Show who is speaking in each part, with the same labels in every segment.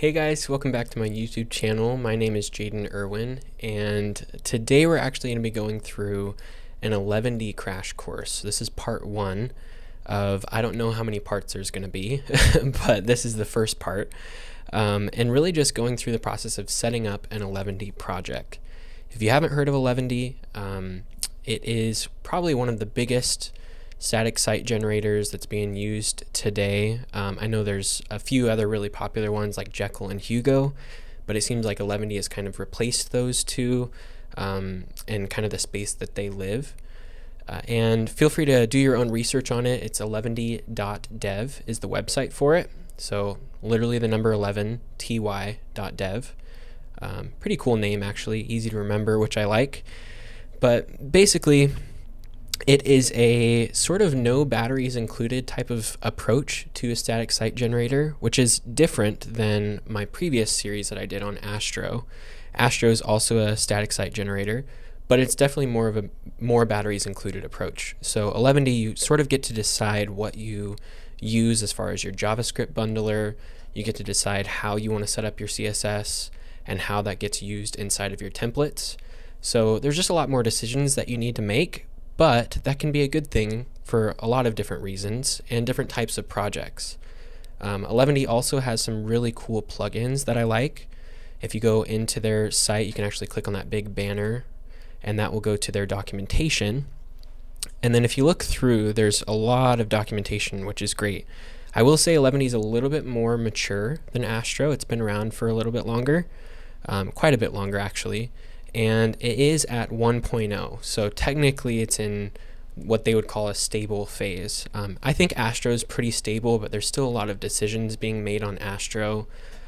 Speaker 1: Hey guys, welcome back to my YouTube channel. My name is Jaydan Urwin, and today we're actually going to be going through an 11ty crash course. This is part one of, I don't know how many parts there's going to be, but this is the first part. Um, and really just going through the process of setting up an 11ty project. If you haven't heard of 11ty, um, it is probably one of the biggest static site generators that's being used today. Um, I know there's a few other really popular ones like Jekyll and Hugo, but it seems like 11ty has kind of replaced those two um, in kind of the space that they live. Uh, and feel free to do your own research on it. It's 11ty.dev is the website for it. So literally the number 11 ty.dev. Um, pretty cool name actually, easy to remember, which I like. But basically, it is a sort of no batteries included type of approach to a static site generator, which is different than my previous series that I did on Astro. Astro is also a static site generator, but it's definitely more of a more batteries included approach. So 11ty, you sort of get to decide what you use as far as your JavaScript bundler. You get to decide how you want to set up your CSS and how that gets used inside of your templates. So there's just a lot more decisions that you need to make, but that can be a good thing for a lot of different reasons and different types of projects. Um, 11ty also has some really cool plugins that I like. If you go into their site, you can actually click on that big banner and that will go to their documentation. And then if you look through, there's a lot of documentation, which is great. I will say 11ty is a little bit more mature than Astro. It's been around for a little bit longer, um, quite a bit longer actually and it is at 1.0. So technically, it's in what they would call a stable phase. Um, I think Astro is pretty stable, but there's still a lot of decisions being made on Astro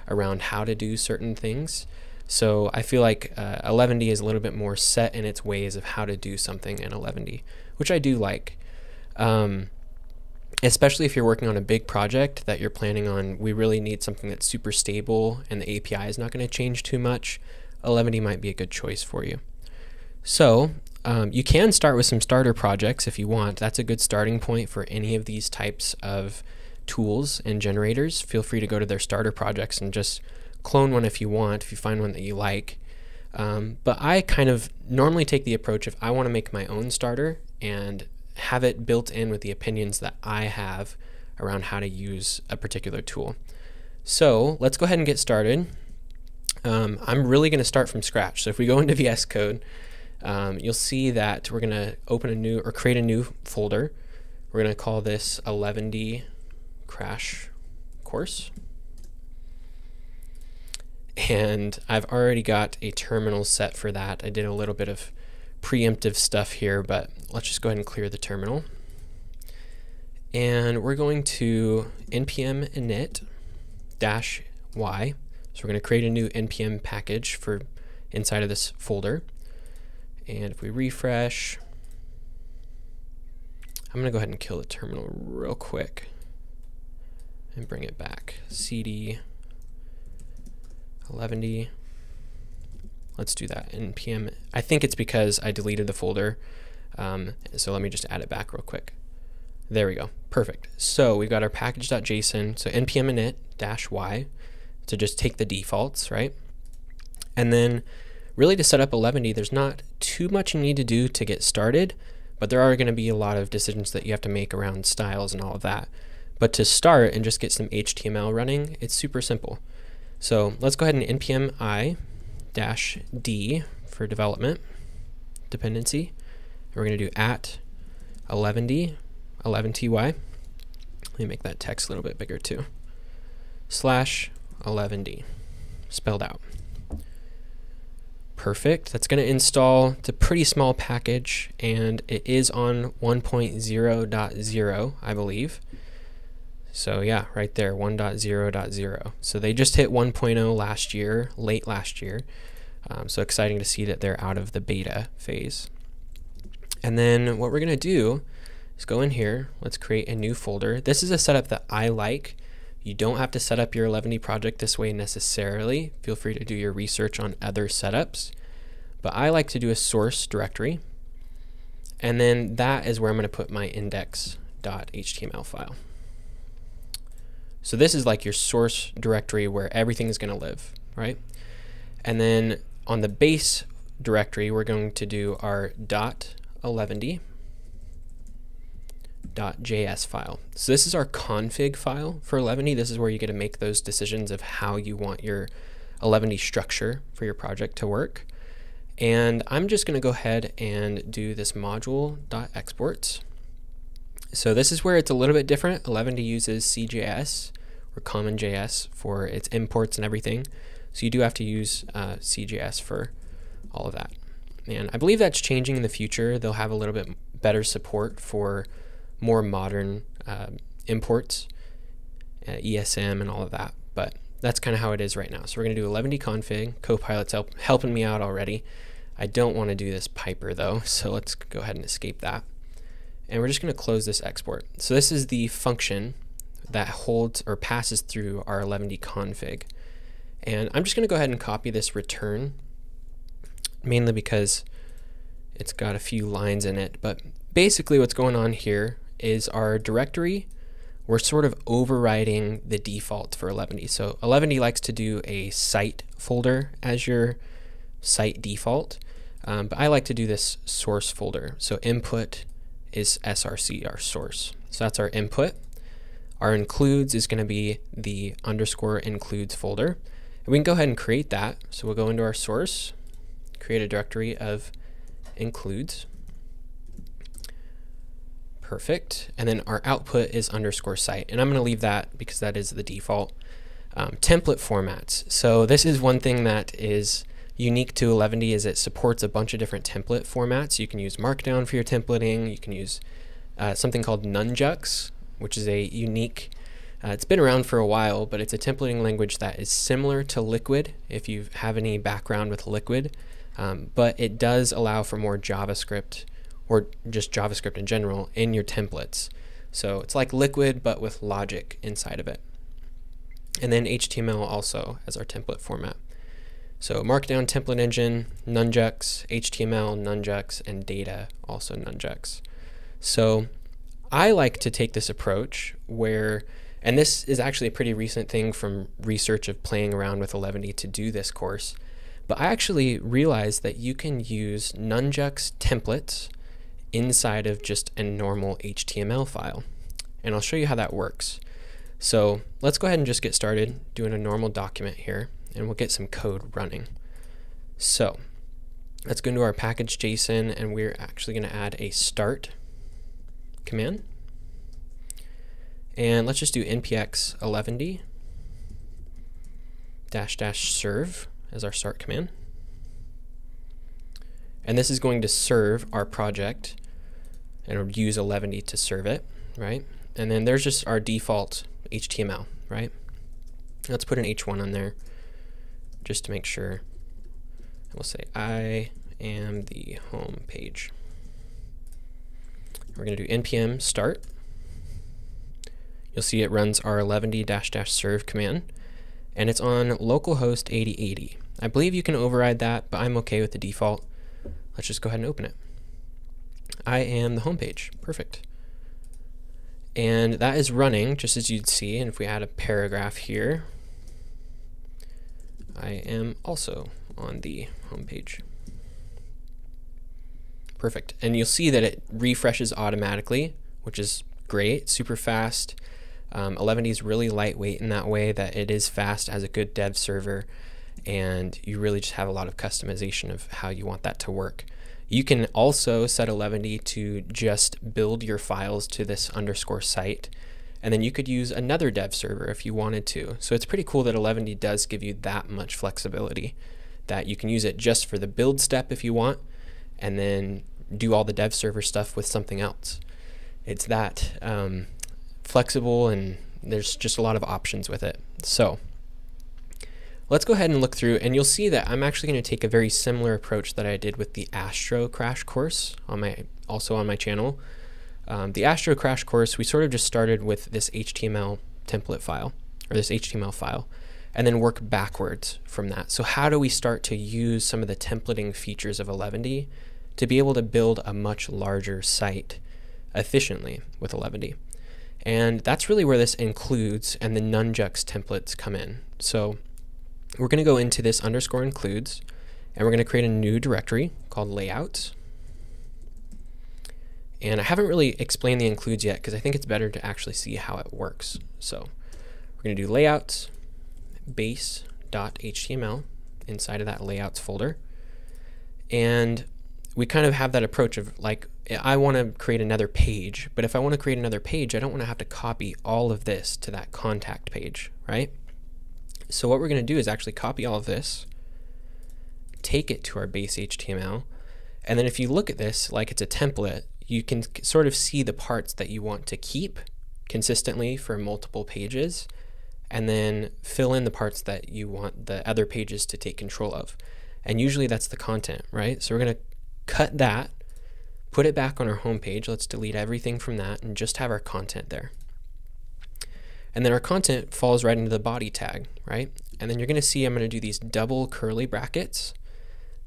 Speaker 1: around how to do certain things. So I feel like uh, 11ty is a little bit more set in its ways of how to do something in 11ty, which I do like. Um, especially if you're working on a big project that you're planning on, we really need something that's super stable and the API is not going to change too much. 11ty might be a good choice for you. So um, you can start with some starter projects if you want. That's a good starting point for any of these types of tools and generators. Feel free to go to their starter projects and just clone one if you want, if you find one that you like. Um, but I kind of normally take the approach if I want to make my own starter and have it built in with the opinions that I have around how to use a particular tool. So let's go ahead and get started. Um, I'm really going to start from scratch. So if we go into VS Code, um, you'll see that we're going to open a new or create a new folder. We're going to call this 11ty crash course. And I've already got a terminal set for that. I did a little bit of preemptive stuff here, but let's just go ahead and clear the terminal. And we're going to npm init dash y so we're going to create a new npm package for inside of this folder. And if we refresh, I'm going to go ahead and kill the terminal real quick and bring it back. cd eleventy. Let's do that. npm. I think it's because I deleted the folder. Um, so let me just add it back real quick. There we go. Perfect. So we've got our package.json. So npm init dash y to just take the defaults, right? And then really to set up 11ty, there's not too much you need to do to get started, but there are going to be a lot of decisions that you have to make around styles and all of that. But to start and just get some HTML running, it's super simple. So let's go ahead and npm i dash d for development dependency. And we're going to do at 11d, 11ty. Let me make that text a little bit bigger too. Slash eleventy, spelled out. Perfect. That's going to install. It's a pretty small package, and it is on 1.0.0, I believe. So yeah, right there, 1.0.0. So they just hit 1.0 last year, late last year. Um, so exciting to see that they're out of the beta phase. And then what we're going to do is go in here. Let's create a new folder. This is a setup that I like you don't have to set up your 11ty project this way necessarily. Feel free to do your research on other setups. But I like to do a source directory. And then that is where I'm going to put my index.html file. So this is like your source directory where everything is going to live, right? And then on the base directory, we're going to do our dot eleventy .js file. So this is our config file for 11ty. This is where you get to make those decisions of how you want your 11ty structure for your project to work. And I'm just going to go ahead and do this module.exports. So this is where it's a little bit different. 11ty uses CJS or CommonJS for its imports and everything. So you do have to use uh, CJS for all of that. And I believe that's changing in the future. They'll have a little bit better support for more modern uh, imports, uh, ESM and all of that. But that's kind of how it is right now. So we're going to do eleventy config. Copilot's help, helping me out already. I don't want to do this piper though, so let's go ahead and escape that. And we're just going to close this export. So this is the function that holds or passes through our eleventy config. And I'm just going to go ahead and copy this return, mainly because it's got a few lines in it. But basically what's going on here is our directory, we're sort of overriding the default for 11ty. So 11ty likes to do a site folder as your site default, um, but I like to do this source folder. So input is src, our source. So that's our input. Our includes is going to be the underscore includes folder. And we can go ahead and create that. So we'll go into our source, create a directory of includes. Perfect. And then our output is underscore site. And I'm going to leave that because that is the default. Um, template formats. So this is one thing that is unique to 11ty is it supports a bunch of different template formats. You can use Markdown for your templating. You can use uh, something called Nunjucks, which is a unique, uh, it's been around for a while, but it's a templating language that is similar to Liquid if you have any background with Liquid, um, but it does allow for more JavaScript or just JavaScript in general in your templates. So it's like Liquid, but with logic inside of it. And then HTML also as our template format. So Markdown template engine, Nunjucks, HTML, Nunjucks, and data also Nunjucks. So I like to take this approach where, and this is actually a pretty recent thing from research of playing around with 11ty to do this course, but I actually realized that you can use Nunjucks templates inside of just a normal HTML file. And I'll show you how that works. So let's go ahead and just get started doing a normal document here and we'll get some code running. So let's go into our package JSON and we're actually going to add a start command. And let's just do npx eleventy dash dash serve as our start command. And this is going to serve our project and use 11ty to serve it, right? And then there's just our default HTML, right? Let's put an H1 on there just to make sure. We'll say I am the home page. We're going to do npm start. You'll see it runs our eleventy-serve command, and it's on localhost 8080. I believe you can override that, but I'm okay with the default. Let's just go ahead and open it. I am the home page. Perfect. And that is running just as you'd see. And if we add a paragraph here, I am also on the home page. Perfect. And you'll see that it refreshes automatically, which is great, super fast. Um, 11ty is really lightweight in that way that it is fast as a good dev server and you really just have a lot of customization of how you want that to work. You can also set 11ty to just build your files to this underscore site. And then you could use another dev server if you wanted to. So it's pretty cool that 11ty does give you that much flexibility that you can use it just for the build step if you want, and then do all the dev server stuff with something else. It's that um, flexible and there's just a lot of options with it. So Let's go ahead and look through and you'll see that I'm actually going to take a very similar approach that I did with the Astro crash course on my also on my channel. Um, the Astro crash course, we sort of just started with this HTML template file or this HTML file and then work backwards from that. So how do we start to use some of the templating features of 11ty to be able to build a much larger site efficiently with 11ty? And that's really where this includes and the nunjucks templates come in. So we're going to go into this underscore includes and we're going to create a new directory called layouts. And I haven't really explained the includes yet because I think it's better to actually see how it works. So we're going to do layouts base.html inside of that layouts folder. And we kind of have that approach of like, I want to create another page, but if I want to create another page, I don't want to have to copy all of this to that contact page, right? So what we're going to do is actually copy all of this, take it to our base HTML, and then if you look at this like it's a template, you can sort of see the parts that you want to keep consistently for multiple pages, and then fill in the parts that you want the other pages to take control of. And usually that's the content, right? So we're going to cut that, put it back on our home page. Let's delete everything from that and just have our content there. And then our content falls right into the body tag, right? And then you're going to see I'm going to do these double curly brackets.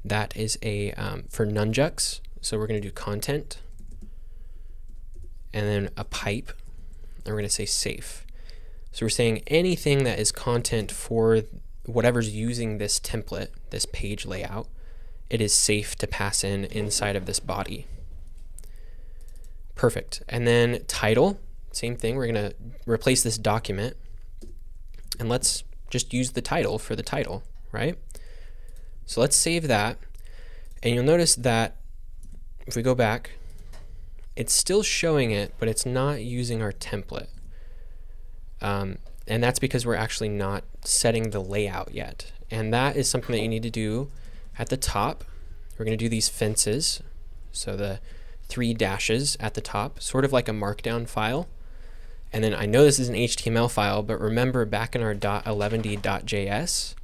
Speaker 1: That is a um, for nunjucks. So we're going to do content and then a pipe. And we're going to say safe. So we're saying anything that is content for whatever's using this template, this page layout, it is safe to pass in inside of this body. Perfect. And then title, same thing. We're going to replace this document and let's just use the title for the title, right? So let's save that. And you'll notice that if we go back, it's still showing it, but it's not using our template. Um, and that's because we're actually not setting the layout yet. And that is something that you need to do at the top. We're going to do these fences. So the three dashes at the top, sort of like a markdown file. And then I know this is an HTML file, but remember back in our .eleventy.js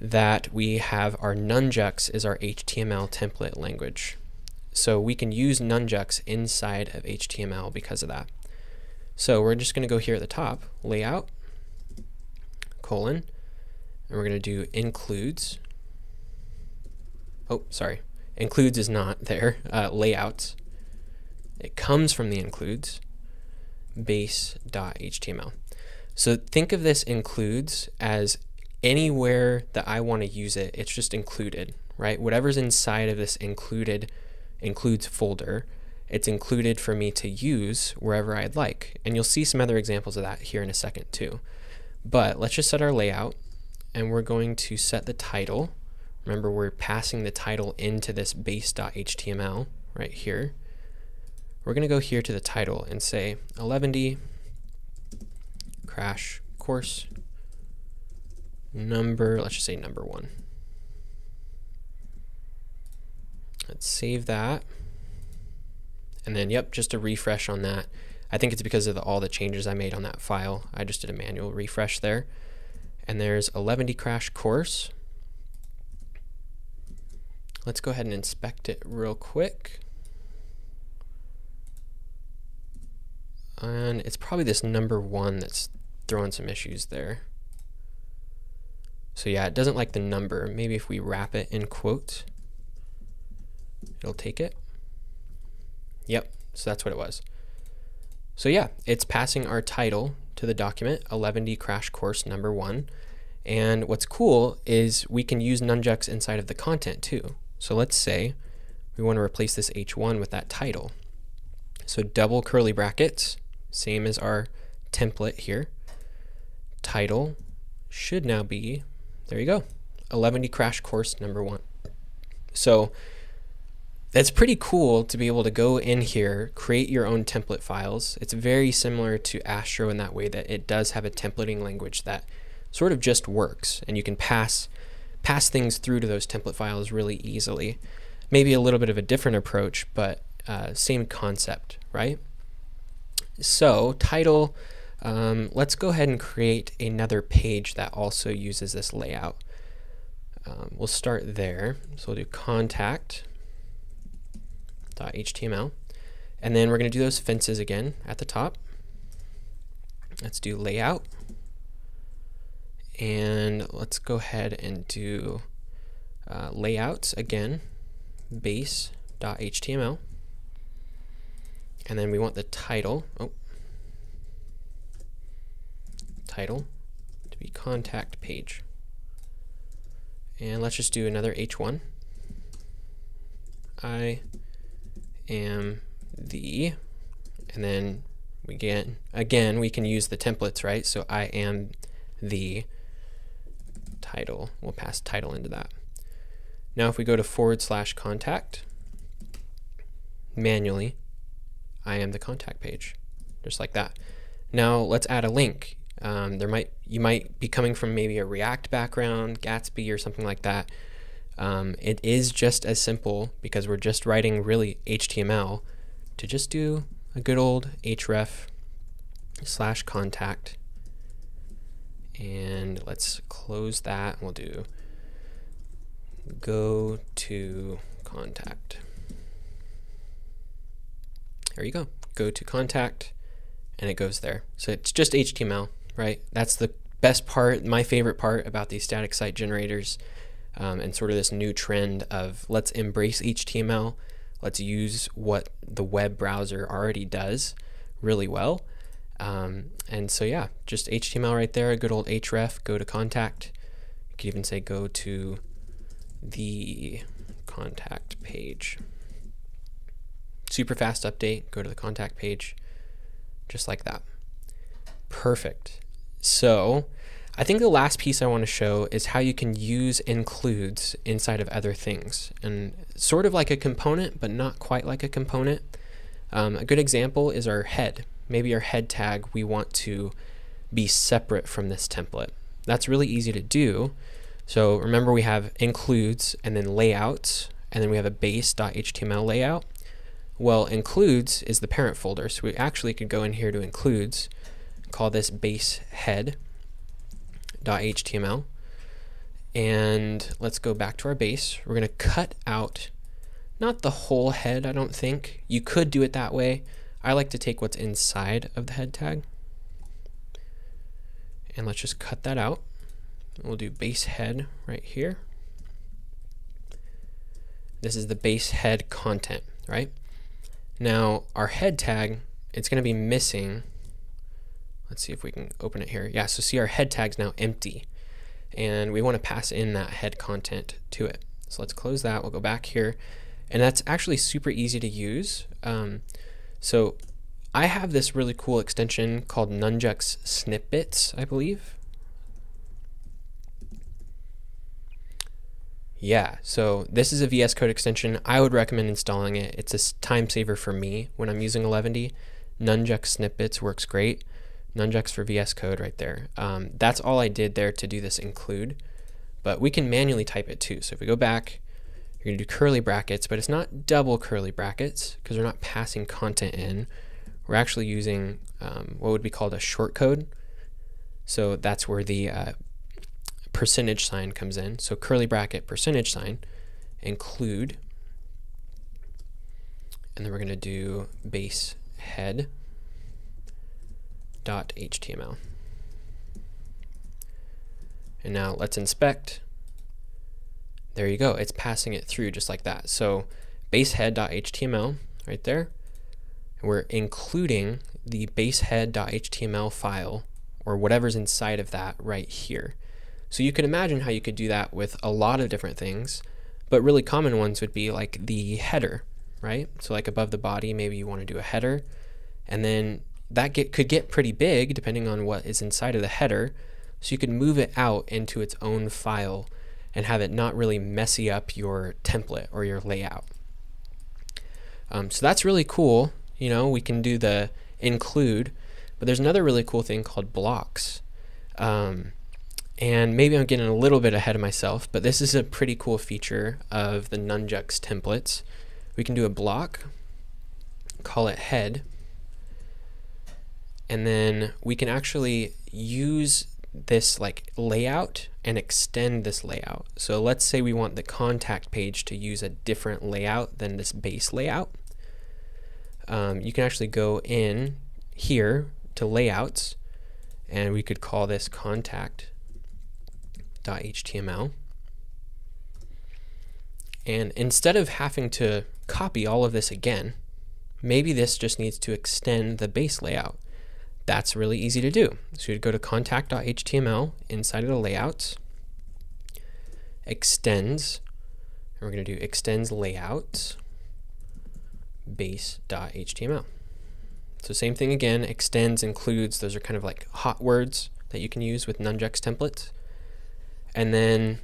Speaker 1: that we have our nunjucks is our HTML template language. So we can use nunjucks inside of HTML because of that. So we're just going to go here at the top, layout, colon, and we're going to do includes. Oh, sorry. Includes is not there. Uh, layouts. It comes from the includes base.html. So think of this includes as anywhere that I want to use it, it's just included, right? Whatever's inside of this included includes folder, it's included for me to use wherever I'd like. And you'll see some other examples of that here in a second too. But let's just set our layout and we're going to set the title. Remember, we're passing the title into this base.html right here. We're going to go here to the title and say 11ty crash course number, let's just say number one. Let's save that. And then, yep, just a refresh on that. I think it's because of the, all the changes I made on that file. I just did a manual refresh there. And there's 11ty crash course. Let's go ahead and inspect it real quick. And it's probably this number one that's throwing some issues there. So yeah, it doesn't like the number. Maybe if we wrap it in quotes, it'll take it. Yep, so that's what it was. So yeah, it's passing our title to the document, 11ty crash course number one. And what's cool is we can use nunjucks inside of the content too. So let's say we want to replace this H1 with that title. So double curly brackets, same as our template here. Title should now be, there you go, 11ty crash course number one. So that's pretty cool to be able to go in here, create your own template files. It's very similar to Astro in that way that it does have a templating language that sort of just works and you can pass pass things through to those template files really easily. Maybe a little bit of a different approach, but uh, same concept, right? So title, um, let's go ahead and create another page that also uses this layout. Um, we'll start there. So we'll do contact .html. And then we're going to do those fences again at the top. Let's do layout. And let's go ahead and do uh, layouts again, base.html. And then we want the title. Oh, title to be contact page. And let's just do another H1. I am the, and then we get, again, we can use the templates, right? So I am the title. We'll pass title into that. Now if we go to forward slash contact, manually, I am the contact page, just like that. Now let's add a link. Um, there might you might be coming from maybe a React background, Gatsby or something like that. Um, it is just as simple because we're just writing really HTML to just do a good old href slash contact. And let's close that. We'll do go to contact. There you go. Go to contact and it goes there. So it's just HTML, right? That's the best part, my favorite part about these static site generators um, and sort of this new trend of let's embrace HTML. Let's use what the web browser already does really well. Um, and so, yeah, just HTML right there, a good old href, go to contact. You could even say go to the contact page. Super fast update, go to the contact page, just like that. Perfect. So I think the last piece I want to show is how you can use includes inside of other things and sort of like a component, but not quite like a component. Um, a good example is our head. Maybe our head tag we want to be separate from this template. That's really easy to do. So remember we have includes and then layouts, and then we have a base.html layout. Well, includes is the parent folder, so we actually could go in here to includes, call this base head.html, and let's go back to our base. We're going to cut out not the whole head, I don't think. You could do it that way. I like to take what's inside of the head tag, and let's just cut that out. We'll do base head right here. This is the base head content, right? Now our head tag, it's going to be missing. Let's see if we can open it here. Yeah, so see our head tag's now empty and we want to pass in that head content to it. So let's close that. We'll go back here and that's actually super easy to use. Um, so I have this really cool extension called Nunjucks Snippets, I believe. Yeah, so this is a VS Code extension. I would recommend installing it. It's a time saver for me when I'm using Eleventy. Nunjucks snippets works great. Nunjucks for VS Code right there. Um, that's all I did there to do this include, but we can manually type it too. So if we go back, you're gonna do curly brackets, but it's not double curly brackets because we're not passing content in. We're actually using um, what would be called a short code. So that's where the uh, percentage sign comes in. So curly bracket percentage sign include, and then we're going to do base head dot html. And now let's inspect. There you go. It's passing it through just like that. So basehead.html right there. We're including the basehead.html file or whatever's inside of that right here. So you can imagine how you could do that with a lot of different things, but really common ones would be like the header, right? So like above the body, maybe you want to do a header, and then that get, could get pretty big depending on what is inside of the header. So you could move it out into its own file and have it not really messy up your template or your layout. Um, so that's really cool. You know, we can do the include, but there's another really cool thing called blocks. Um, and maybe I'm getting a little bit ahead of myself, but this is a pretty cool feature of the Nunjucks templates. We can do a block, call it head, and then we can actually use this like layout and extend this layout. So let's say we want the contact page to use a different layout than this base layout. Um, you can actually go in here to layouts and we could call this contact .html. And instead of having to copy all of this again, maybe this just needs to extend the base layout. that's really easy to do. So you'd go to contact.html inside of the layouts, extends, and we're going to do extends layouts base.html. So same thing again, extends includes, those are kind of like hot words that you can use with Nunjucks templates. And then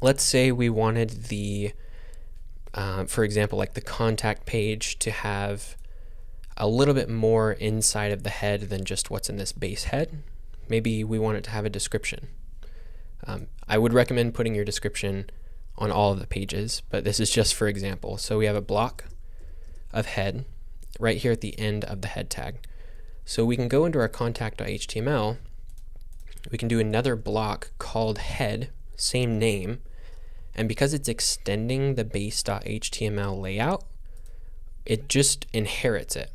Speaker 1: let's say we wanted the, uh, for example, like the contact page to have a little bit more inside of the head than just what's in this base head. Maybe we want it to have a description. Um, I would recommend putting your description on all of the pages, but this is just for example. So we have a block of head right here at the end of the head tag. So we can go into our contact.html, we can do another block called head, same name, and because it's extending the base.html layout, it just inherits it,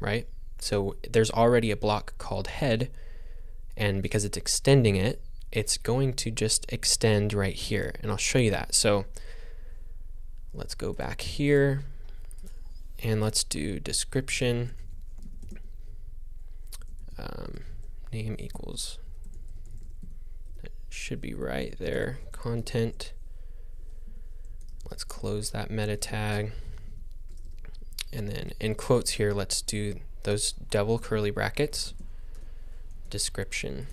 Speaker 1: right? So there's already a block called head, and because it's extending it, it's going to just extend right here, and I'll show you that. So let's go back here and let's do description um, name equals should be right there content let's close that meta tag and then in quotes here let's do those double curly brackets description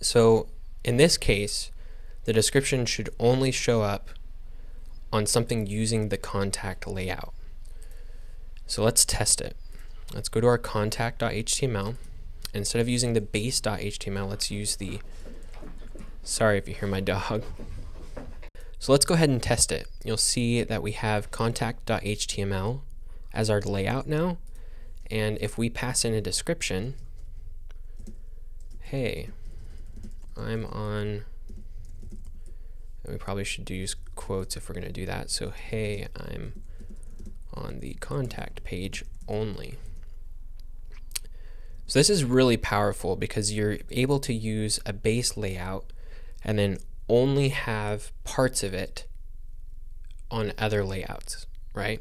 Speaker 1: so in this case the description should only show up on something using the contact layout. So let's test it. Let's go to our contact.html. Instead of using the base.html, let's use the, sorry if you hear my dog. So let's go ahead and test it. You'll see that we have contact.html as our layout now. And if we pass in a description, hey, I'm on and we probably should use quotes if we're going to do that. So, hey, I'm on the contact page only. So this is really powerful because you're able to use a base layout and then only have parts of it on other layouts, right?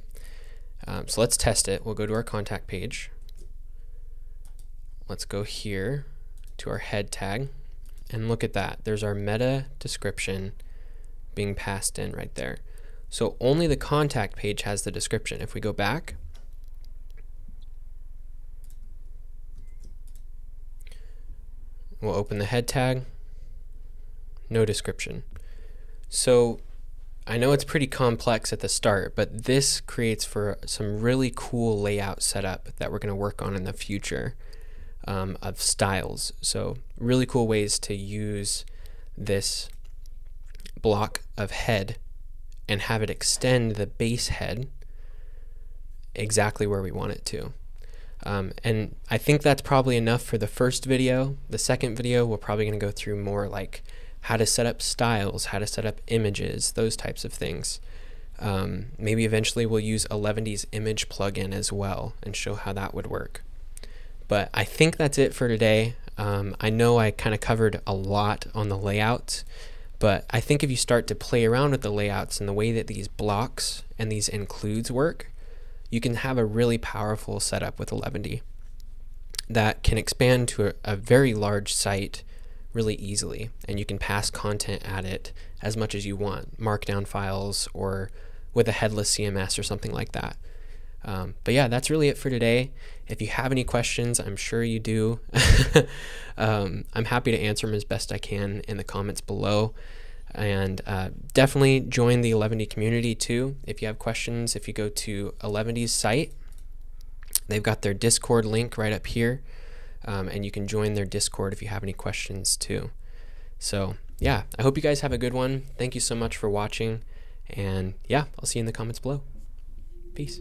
Speaker 1: Um, so let's test it. We'll go to our contact page. Let's go here to our head tag and look at that. There's our meta description being passed in right there. So only the contact page has the description. If we go back, we'll open the head tag, no description. So I know it's pretty complex at the start, but this creates for some really cool layout setup that we're going to work on in the future um, of styles. So really cool ways to use this block of head and have it extend the base head exactly where we want it to. Um, and I think that's probably enough for the first video. The second video, we're probably going to go through more like how to set up styles, how to set up images, those types of things. Um, maybe eventually we'll use Eleventy's image plugin as well and show how that would work. But I think that's it for today. Um, I know I kind of covered a lot on the layout. But I think if you start to play around with the layouts and the way that these blocks and these includes work, you can have a really powerful setup with Eleventy that can expand to a, a very large site really easily. And you can pass content at it as much as you want, markdown files or with a headless CMS or something like that. Um, but yeah, that's really it for today. If you have any questions, I'm sure you do. um, I'm happy to answer them as best I can in the comments below. And uh, definitely join the Eleventy community too. If you have questions, if you go to Eleventy's site, they've got their Discord link right up here. Um, and you can join their Discord if you have any questions too. So, yeah, I hope you guys have a good one. Thank you so much for watching. And yeah, I'll see you in the comments below. Peace.